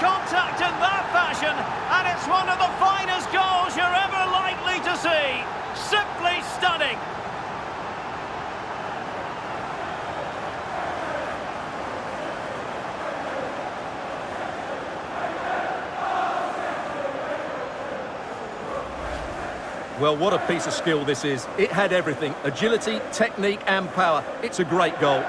contact in that fashion, and it's one of the finest goals you're ever likely to see. Simply stunning. Well, what a piece of skill this is. It had everything, agility, technique and power. It's a great goal.